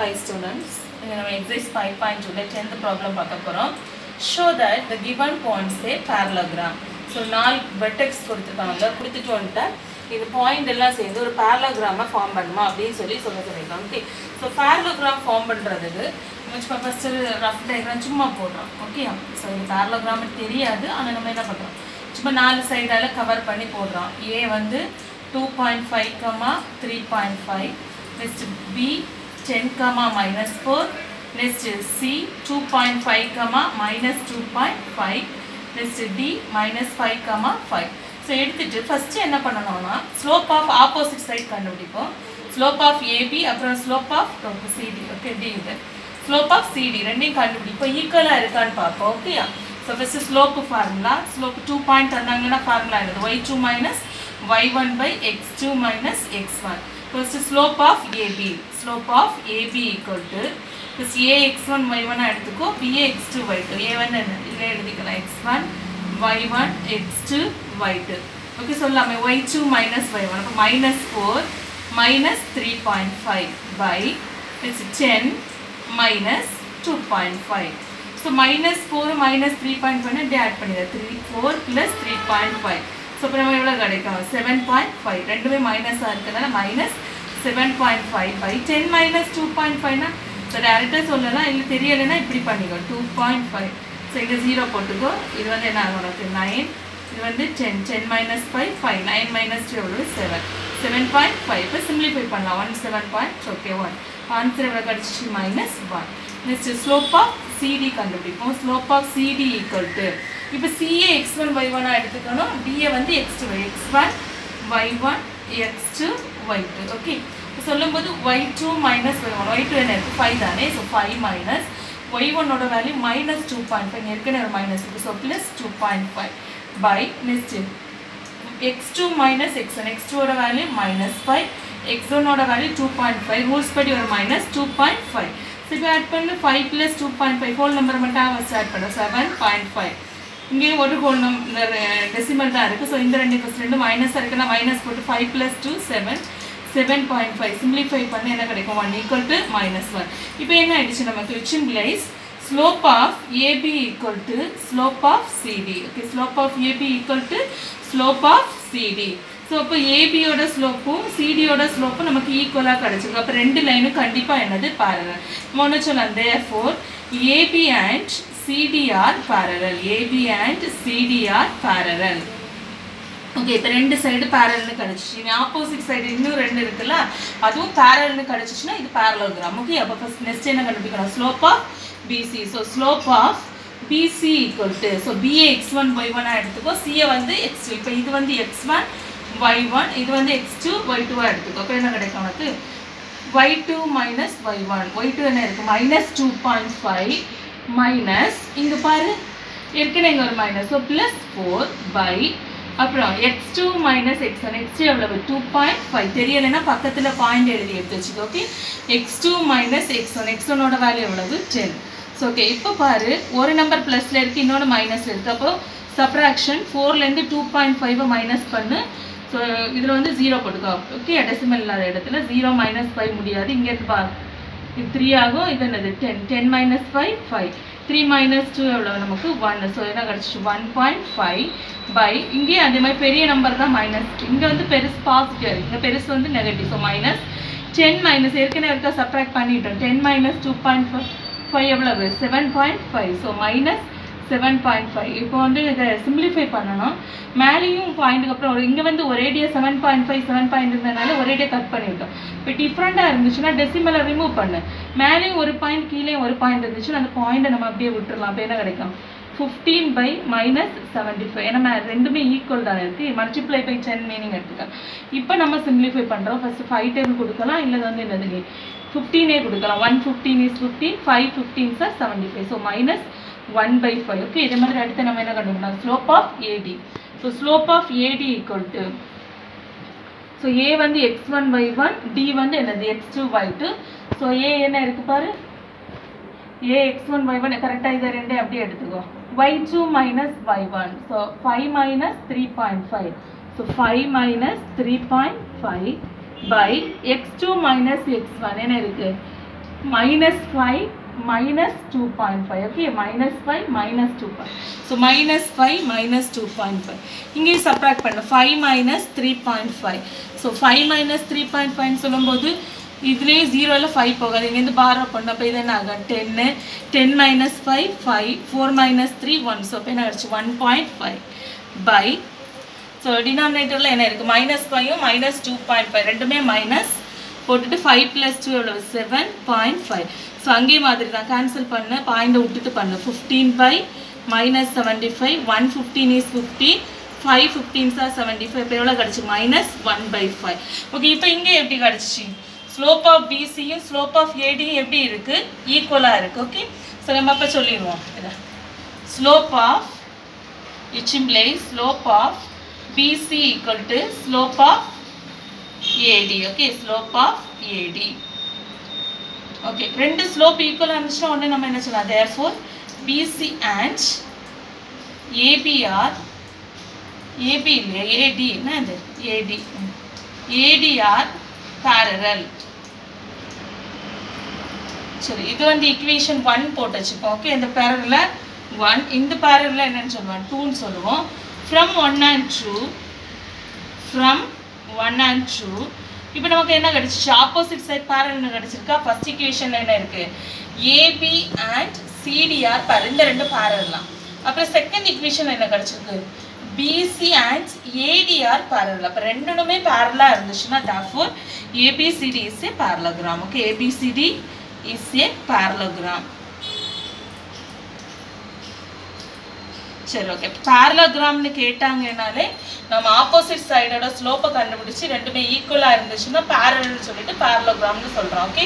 Hi students, இங்க நம்ம point 5.2 10th problem பார்க்க போறோம். Show that the given points a parallelogram. So நாலு வெர்டெக்ஸ் கொடுத்துருக்காங்க. கொடுத்துட்டு வந்துட்டா இது பாயிண்ட் எல்லாம் சேர்ந்து ஒரு பேரலோகிராமை ஃபார்ம் பண்ணுமா அப்படின்னு சொல்லி சொல்ல சொல்லியிருக்காங்க. ஓகே ஸோ பேரலோகிராம் ஃபார்ம் பண்ணுறதுக்கு நம்ம ஃபஸ்ட்டு ரஃப் டயக்ராம் சும்மா போடுறோம். ஓகே ஸோ இது பேரலோகிராம் தெரியாது. ஆனால் நம்ம என்ன பண்ணுறோம் சும்மா நாலு சைடால் கவர் பண்ணி போடுறோம். ஏ வந்து two point five comma three point five next B ten comma minus four next C two point five comma minus two point five next D minus five comma five so எடுத்துட்டு first என்ன பண்ணணும்னா slope of opposite side கண்டுபிடிப்போம். Slope of AB அப்புறம் slope of CD okay D இது. Slope of CD ரெண்டையும் கண்டுபிடிப்போம். ஈக்குவலாக இருக்கான்னு பார்ப்போம் ஓகேயா so first slope formula slope two point தந்தாங்கன்னா formula எழுது y two minus y one by x two minus x one first slope of AB slope of AB equal to this A x one y one எடுத்துக்கோ BA x two y two A one என்ன? இதில் எழுதிக்கலாம். X one y one x two y okay சொல்லாமே y two minus y one அப்போ minus four minus three point five by it's ten minus two point five so minus four minus three இப்படி add பண்ணிடுறேன் three four plus three point five so இப்போ நம்ம எவ்வளோ கிடைக்கும்? Seven point five ரெண்டுமே மைனஸாக இருக்கிறதுனால minus seven point five by ten minus two point ஃபைவ்னா so டேரெக்டாக சொல்லலாம். இல்லை தெரியலைன்னா இப்படி பண்ணிக்கோ. டூ பாயிண்ட் ஃபைவ் ஸோ இங்கே ஜீரோ போட்டுக்கோ. இது வந்து என்ன ஆகும்? உனக்கு நைன் இது வந்து ten ten minus five five nine minus two எவ்வளோ செவன் செவன் பாயிண்ட் ஃபைவ் இப்போ சிம்பிளிஃபை பண்ணலாம். One seven point okay one answer எவ்வளோ கிடச்சிச்சு? Minus one next slope of CD கண்டுபிடிப்போம். Slope of CD equal to இப்போ CA x one y ஒன்னாக எடுத்துக்கணும். DA வந்து x two x one y one x two y two okay சொல்லும்போது y two minus y one y two என்ன இருக்குது five தானே? So five minus y ஒன்னோட value minus two point five ஏற்கனவே ஒரு மைனஸ் இருக்குது so plus two point five by next x two minus x one x டூவோட value minus five x ஒன்னோட value two point five rules படி ஒரு minus two point five so இப்போ add பண்ணு five plus two point five whole number மட்டும் add பண்ணும் seven point five இங்கேயும் ஒரு ஹோல் நம்பர் டெசிமல் தான் இருக்குது ஸோ இந்த ரெண்டு கொஸ்டின் ரெண்டு மைனஸாக இருக்குன்னா மைனஸ் போட்டு five plus two seven seven point five simplify பண்ணி என்ன கிடைக்கும்? One equal to minus one இப்போ என்ன ஆயிடுச்சு நமக்கு? Which implies slope of AB equal to slope of CD okay slope of AB equal to slope of CD so அப்போ ஏபியோட ஸ்லோப்பும் சிடியோட ஸ்லோப்பும் நமக்கு ஈக்குவலாக கிடச்சிருக்கு. அப்போ ரெண்டு லைனும் கண்டிப்பாக என்னது? பாருங்கள் ஒன்று சொல்லலாம் therefore AB and CD are parallel AB and CD are parallel okay இப்போ ரெண்டு சைடு பேரல்னு கிடச்சிச்சு. இனி ஆப்போசிட் சைடு இன்னும் ரெண்டு இருக்குல்ல? அதுவும் பேரல்னு கிடச்சிச்சுன்னா இது பேரலோகிராம் ஓகே அப்போ ஃபஸ்ட் நெக்ஸ்ட் என்ன கண்டுபிடிக்கணும்? Slope of BC so slope of BC equal to so BA x one y ஒன்னாக எடுத்துக்கோ. சிஏ வந்து எக்ஸ் டூ இப்போ இது வந்து எக்ஸ் ஒன் ஒய் ஒன் இது வந்து எக்ஸ் டூ ஒய் டூவாக எடுத்துக்கோ. அப்போ என்ன கிடைக்கும் உனக்கு? Y two minus y one y two என்ன இருக்குது minus two point five minus இங்கே பாரு ஏற்கனவே இங்கே ஒரு minus so plus four by அப்புறம் x two minus x one x two எவ்வளவு? டூ பாயிண்ட் ஃபைவ் தெரியலைன்னா பக்கத்தில் பாயிண்ட் எழுதி எடுத்து வச்சுக்கோ okay x two minus x one x ஒன்னோட வேல்யூ எவ்வளவு? டென் ஸோ ஓகே இப்போ பாரு ஒரு நம்பர் ப்ளஸில் இருக்குது இன்னொன்று மைனஸில் இருக்குது அப்போ சப்ராக்ஷன் ஃபோர்லேருந்து டூ பாயிண்ட் ஃபைவை மைனஸ் பண்ணு. ஸோ இதில் வந்து ஜீரோ போட்டுக்கோ. ஓகே டெசிமல் இல்லாத இடத்துல ஜீரோ மைனஸ் ஃபைவ் முடியாது. இங்கேருந்து பா இது த்ரீ ஆகும். இது என்னது? Ten ten minus five five three minus two எவ்வளோ நமக்கு ஒன் ஸோ என்ன கிடச்சிச்சு? ஒன் பாயிண்ட் ஃபைவ் பை இங்கேயே அதே மாதிரி பெரிய நம்பர் தான் மைனஸ் இங்கே வந்து பெருசு பாசிட்டிவ் இங்கே பெருசு வந்து negative so minus ten minus ஏற்கனவே இருக்க? சப்ராக்ட் பண்ணிட்டோம். Ten minus two point five five எவ்வளவு? Seven point five so minus seven point five இப்போ வந்து இதை சிம்பிளிஃபை பண்ணணும். மேலேயும் பாயிண்ட்டுக்கு அப்புறம் இங்கே வந்து ஒரேடியாக seven point five seven point இருந்ததுனால ஒரேடியாக கட் பண்ணிவிட்டோம் இப்போ டிஃப்ரெண்ட்டாக இருந்துச்சுன்னா டெசிமலை ரிமூவ் பண்ணு. மேலேயும் ஒரு பாயிண்ட் கீழே ஒரு பாயிண்ட் இருந்துச்சுன்னா அந்த பாயிண்ட்டை நம்ம அப்படியே விட்டுறலாம். அப்போ என்ன கிடைக்கும்? Fifteen by minus seventy five ஏன்னா ரெண்டுமே ஈக்குவல் தானே இருக்குது மல்டிப்ளை பை டென் மீனிங் எடுத்துக்கலாம் இப்போ நம்ம சிம்பிளிஃபை பண்ணுறோம் ஃபஸ்ட்டு ஃபைவ் டேபிள் கொடுக்கலாம். இல்லை வந்து என்னது ஃபிஃப்டீனே கொடுக்கலாம். One fifteen is fifteen five fifteen sir seventy five so minus one by five okay இதே மாதிரி அடுத்து நம்ம என்ன கண்டுபிடிக்கலாம்? Slope of AD so slope of AD equal to so A வந்து x one y one D வந்து என்னது? X two y two so A என்ன இருக்கு பாரு? A x one y one கரெக்டாக இதை ரெண்டே அப்படியே எடுத்துக்கோ. Y two minus y one so five minus three point five so five minus three point five by x two minus x one என்ன இருக்குது minus five minus 2.5 okay minus 5 minus 2.5 so minus 5 minus 2.5 இங்கே subtract பண்ண. 5 minus 3.5 so 5 minus 3.5 சொல்லும்போது இதிலே ஜீரோவில் five போகாது. இங்கேருந்து borrow பண்ண. அப்போ இது என்ன ஆகும்? டென்னு ten minus five five four minus three one so அப்போ என்ன ஆகிடுச்சு one point five by so என்ன இருக்குது மைனஸ் ஃபைவும் மைனஸ் டூ பாயிண்ட் ஃபைவ் ரெண்டுமே மைனஸ் போட்டுட்டு five plus two seven point five so அங்கே மாதிரி தான் கேன்சல் பண்ண பாயிண்டை விட்டுட்டு பண்ணு. Fifteen by minus seventy five one fifteen is fifty five fifteen sir seventy five இப்போ எவ்வளோ கிடச்சி? Minus one by five okay இப்போ இங்கே எப்படி கிடச்சிச்சு? ஸ்லோப் ஆஃப் பிசியும் ஸ்லோப் ஆஃப் ஏடியும் எப்படி இருக்குது ஈக்குவலாக இருக்குது ஓகே ஸோ நம்ம அப்போ சொல்லிடுவோம். இதை. Slope of which implies slope of BC equal to slope of AD okay? slope of AD okay ரெண்டு ஸ்லோப் ஈக்குவலாக இருந்துச்சுன்னா உடனே நம்ம என்ன சொல்லலாம்? Therefore BC and AB are AB இல்லையா? ஏடி என்ன அது ஏடி ஏடிஆர் பேரல் சரி இது வந்து இக்குவேஷன் ஒன் போட்டு வச்சுப்போம். ஓகே இந்த பேரலில் ஒன் இந்த பேரலில் என்னன்னு சொல்லுவோம்? டூன்னு சொல்லுவோம். From one and two from one and two இப்போ நமக்கு என்ன கிடச்சிச்சு? ஆப்போசிட் சைட் பேரல் கிடச்சிருக்கா? ஃபர்ஸ்ட் இக்குவேஷனில் என்ன இருக்குது ஏபி அண்ட் சிடிஆர் பேரல் இந்த ரெண்டு பேரல்லாம் அப்புறம் செகண்ட் இக்குவேஷன் என்ன கிடச்சிருக்கு? பிசி அண்ட் ஏடிஆர் பேரல் அப்போ ரெண்டுமே பேரலாக இருந்துச்சுன்னா therefore ABCD is a parallelogram okay ABCD is a parallelogram சரி ஓகே பேரலோகிராம்னு கேட்டாங்கனாலே நம்ம ஆப்போசிட் சைடோட ஸ்லோப்பை கண்டுபிடிச்சு ரெண்டுமே ஈக்குவலாக இருந்துச்சுன்னா பேரல்னு சொல்லிட்டு பேரலோகிராம்னு சொல்கிறோம் ஓகே